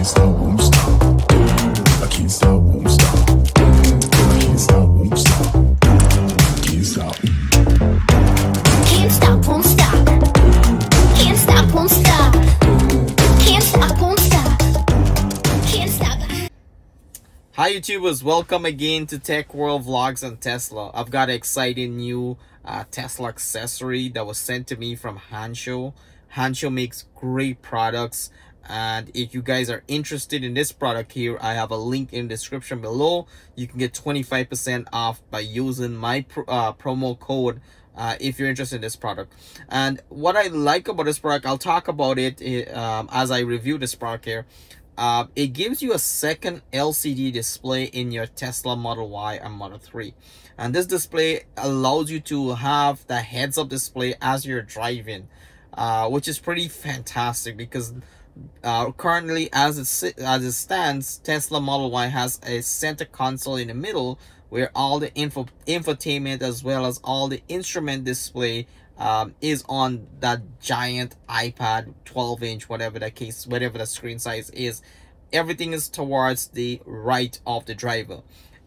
can't stop, won't stop. I can't stop, won't stop. I can't stop, won't stop. Can't stop. Can't stop, won't stop. Can't stop, won't stop. Can't stop, won't stop. Can't stop. Hi YouTubers, welcome again to Tech World Vlogs on Tesla. I've got an exciting new uh, Tesla accessory that was sent to me from Hansshow. Hansshow makes great products and if you guys are interested in this product here, I have a link in description below. You can get 25% off by using my pro uh, promo code uh, if you're interested in this product. And what I like about this product, I'll talk about it eh, um, as I review this product here. Uh, it gives you a second LCD display in your Tesla Model Y and Model 3. And this display allows you to have the heads-up display as you're driving, uh, which is pretty fantastic because uh, currently as it, as it stands, Tesla Model Y has a center console in the middle where all the info infotainment as well as all the instrument display um, is on that giant iPad 12 inch whatever the case whatever the screen size is. Everything is towards the right of the driver.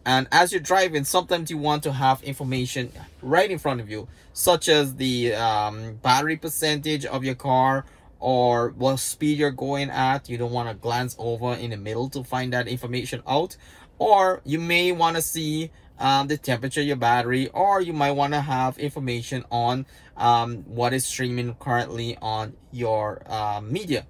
And as you're driving sometimes you want to have information right in front of you such as the um, battery percentage of your car or what speed you're going at you don't want to glance over in the middle to find that information out or you may want to see um, the temperature of your battery or you might want to have information on um, what is streaming currently on your uh, media.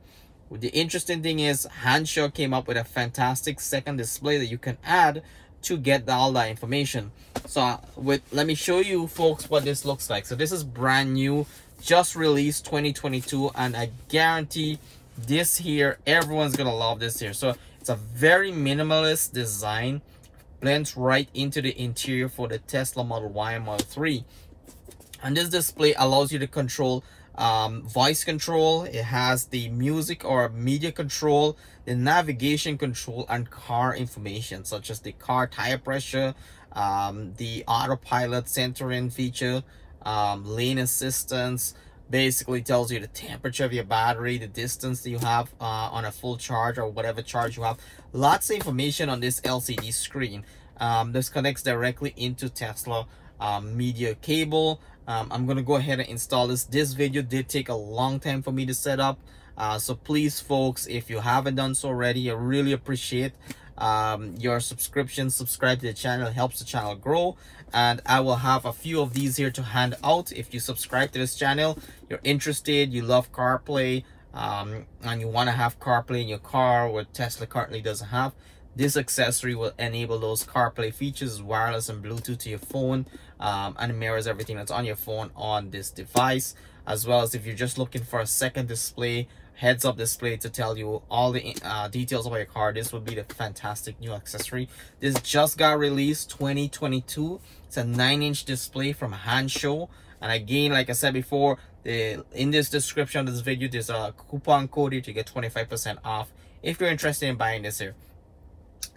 The interesting thing is Hansho came up with a fantastic second display that you can add to get all that information. So with let me show you folks what this looks like. So this is brand new just released 2022 and i guarantee this here everyone's gonna love this here so it's a very minimalist design blends right into the interior for the tesla model y and model 3 and this display allows you to control um, voice control. It has the music or media control the navigation control and car information such as the car tire pressure um, the autopilot centering feature um, lane assistance basically tells you the temperature of your battery the distance that you have uh, on a full charge or whatever charge you have. Lots of information on this LCD screen. Um, this connects directly into Tesla um, media cable. Um, I'm gonna go ahead and install this. This video did take a long time for me to set up. Uh, so please folks if you haven't done so already I really appreciate um, your subscription subscribe to the channel helps the channel grow. And I will have a few of these here to hand out. If you subscribe to this channel you're interested you love CarPlay um, and you want to have CarPlay in your car what Tesla currently doesn't have this accessory will enable those CarPlay features wireless and Bluetooth to your phone um, and mirrors everything that's on your phone on this device as well as if you're just looking for a second display heads up display to tell you all the uh, details about your car this would be the fantastic new accessory. This just got released 2022 it's a 9 inch display from Hansshow and again like I said before the in this description of this video there's a coupon code here to get 25% off if you're interested in buying this here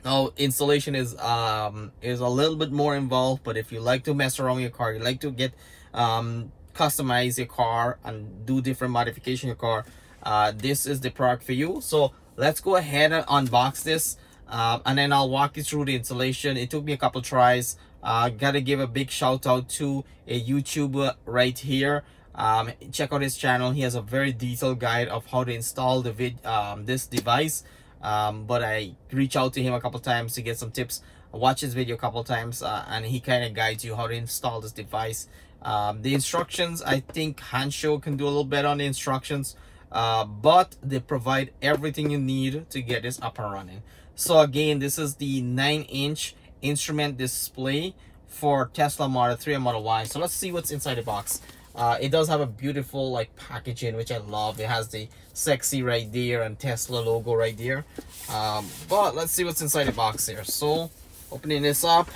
now installation is um is a little bit more involved but if you like to mess around your car you like to get um customize your car and do different modification your car uh, this is the product for you. So let's go ahead and unbox this uh, and then I'll walk you through the installation. It took me a couple tries. Uh, gotta give a big shout out to a YouTuber right here. Um, check out his channel. He has a very detailed guide of how to install the vid um, this device um, but I reach out to him a couple times to get some tips. Watch his video a couple times uh, and he kind of guides you how to install this device. Um, the instructions I think Hansshow can do a little better on the instructions uh, but they provide everything you need to get this up and running. So again this is the 9 inch instrument display for Tesla Model 3 and Model Y. So let's see what's inside the box uh, it does have a beautiful like packaging which I love. It has the sexy right there and Tesla logo right there. Um, but let's see what's inside the box here. So opening this up.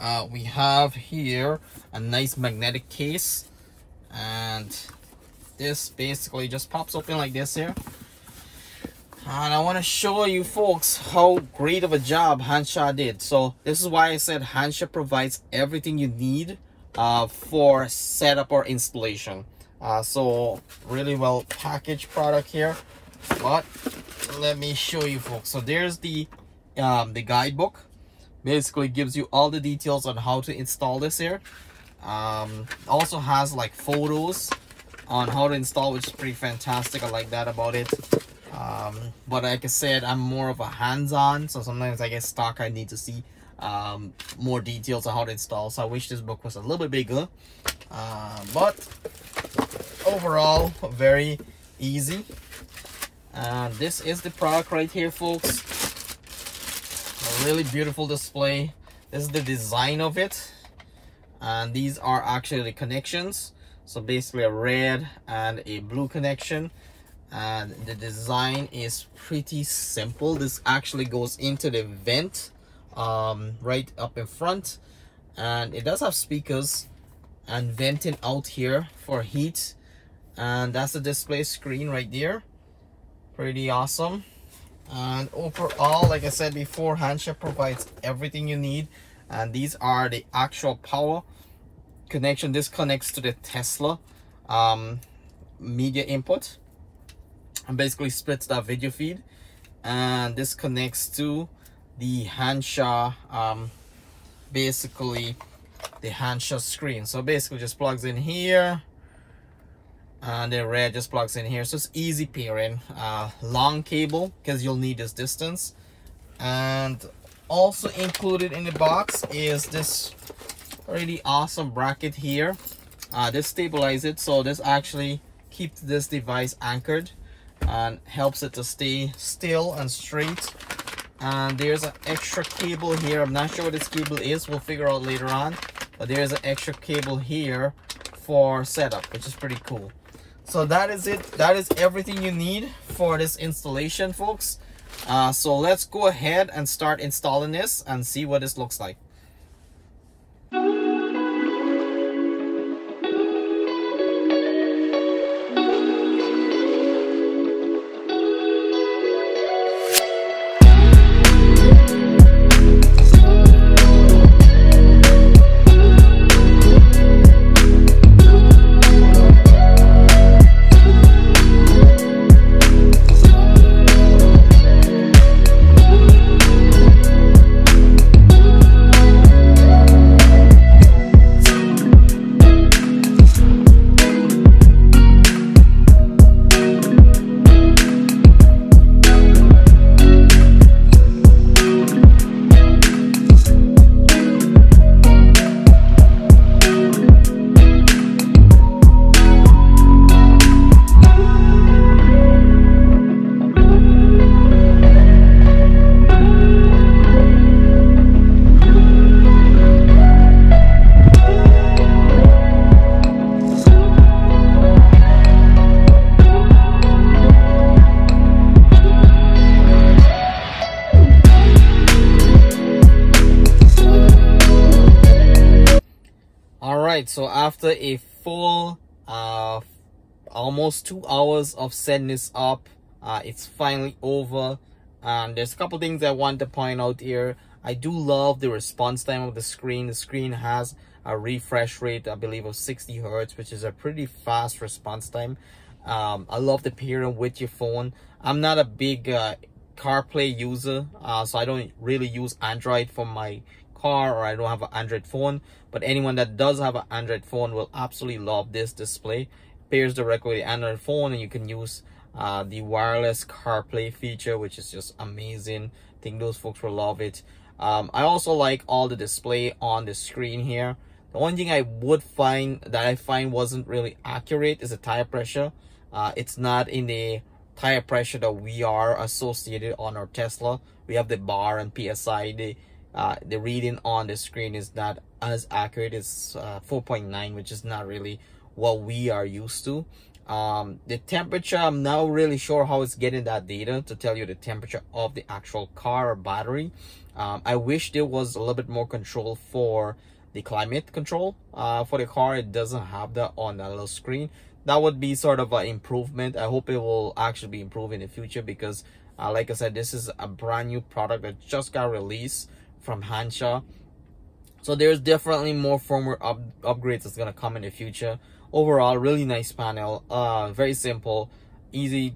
Uh, we have here a nice magnetic case. And this basically just pops open like this here. And I want to show you folks how great of a job Hansha did. So this is why I said Hansha provides everything you need uh, for setup or installation. Uh, so really well packaged product here but let me show you folks. So there's the um the guidebook. Basically gives you all the details on how to install this here. Um also has like photos on how to install which is pretty fantastic. I like that about it. Um but like i said i'm more of a hands-on so sometimes i get stuck. I need to see um more details on how to install. So i wish this book was a little bit bigger. Uh, but overall very easy. And this is the product right here folks. A really beautiful display. This is the design of it. And these are actually the connections. So basically a red and a blue connection. And the design is pretty simple. This actually goes into the vent um, right up in front. And it does have speakers and venting out here for heat. And that's the display screen right there. Pretty awesome. And overall like i said before Hansha provides everything you need. And these are the actual power connection. This connects to the tesla um, media input and basically splits that video feed. And this connects to the Hansha um, basically the Hansha screen. So basically just plugs in here and the red just plugs in here. So it's easy pairing uh, long cable because you'll need this distance. And also included in the box is this really awesome bracket here. Uh, this stabilizes it so this actually keeps this device anchored and helps it to stay still and straight and there's an extra cable here. I'm not sure what this cable is. We'll figure out later on. But there's an extra cable here for setup which is pretty cool. So that is it. That is everything you need for this installation folks. Uh, so let's go ahead and start installing this and see what this looks like right so after a full uh almost two hours of setting this up uh it's finally over. And there's a couple things i want to point out here. I do love the response time of the screen. The screen has a refresh rate i believe of 60 hertz which is a pretty fast response time. Um i love the pairing with your phone. I'm not a big uh carplay user uh so i don't really use android for my car or I don't have an Android phone but anyone that does have an Android phone will absolutely love this display. Pairs directly with the Android phone and you can use uh, the wireless CarPlay feature which is just amazing. I think those folks will love it. Um, I also like all the display on the screen here. The only thing I would find that I find wasn't really accurate is the tire pressure. Uh, it's not in the tire pressure that we are associated on our Tesla. We have the bar and PSI the uh, the reading on the screen is not as accurate. As uh, 4.9 which is not really what we are used to. Um, the temperature i'm not really sure how it's getting that data to tell you the temperature of the actual car battery. Um, i wish there was a little bit more control for the climate control. Uh, for the car it doesn't have that on that little screen. That would be sort of an improvement. I hope it will actually be improved in the future because uh, like i said this is a brand new product that just got released from Hansha. So there's definitely more firmware up upgrades that's gonna come in the future. Overall, really nice panel. Uh, very simple, easy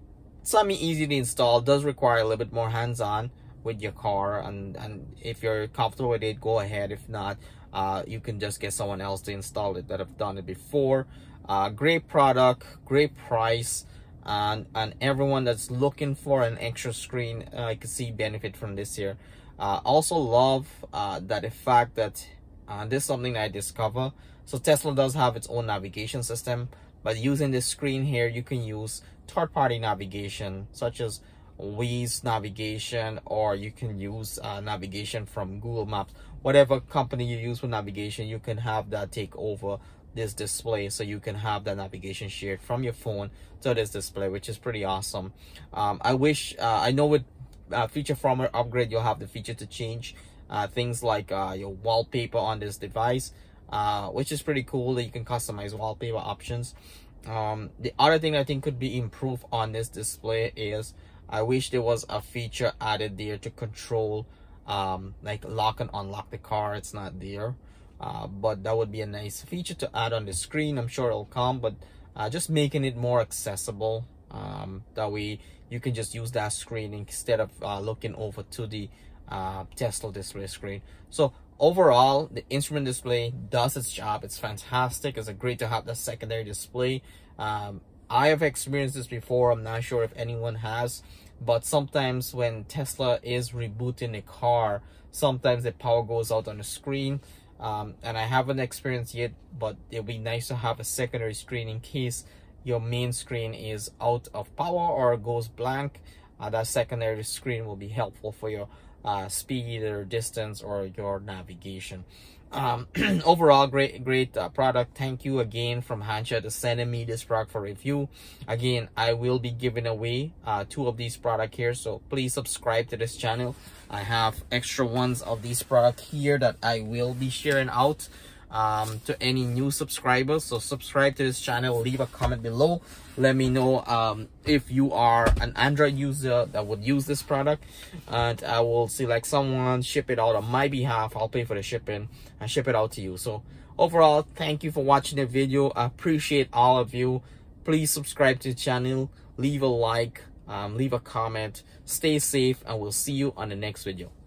semi easy to install does require a little bit more hands-on with your car and and if you're comfortable with it go ahead if not uh, you can just get someone else to install it that have done it before uh, great product great price and and everyone that's looking for an extra screen uh, I can see benefit from this here uh, also love uh, that the fact that uh, this is something I discover. So Tesla does have its own navigation system but using this screen here you can use third-party navigation such as Waze navigation or you can use uh, navigation from Google Maps. Whatever company you use for navigation you can have that take over this display so you can have that navigation shared from your phone to this display which is pretty awesome. Um, I wish uh, I know with uh, feature firmware upgrade you'll have the feature to change uh, things like uh, your wallpaper on this device uh, which is pretty cool that you can customize wallpaper options um, the other thing I think could be improved on this display is I wish there was a feature added there to control um, like lock and unlock the car. It's not there. Uh, but that would be a nice feature to add on the screen. I'm sure it'll come, but uh, just making it more accessible. Um, that way you can just use that screen instead of uh, looking over to the uh, Tesla display screen. So overall, the instrument display does its job. It's fantastic. It's a great to have the secondary display. Um, I have experienced this before. I'm not sure if anyone has, but sometimes when Tesla is rebooting a car, sometimes the power goes out on the screen. Um, and I haven't experienced yet, but it'll be nice to have a secondary screen in case your main screen is out of power or goes blank. Uh, that secondary screen will be helpful for your uh, speed or distance or your navigation. Um overall great great uh, product. Thank you again from Hansha to sending me this product for review. Again i will be giving away uh two of these product here so please subscribe to this channel. I have extra ones of these product here that i will be sharing out um, to any new subscribers. So subscribe to this channel, leave a comment below. Let me know um, if you are an Android user that would use this product. And I will select someone, ship it out on my behalf. I'll pay for the shipping and ship it out to you. So overall, thank you for watching the video. I appreciate all of you. Please subscribe to the channel, leave a like, um, leave a comment. Stay safe and we'll see you on the next video.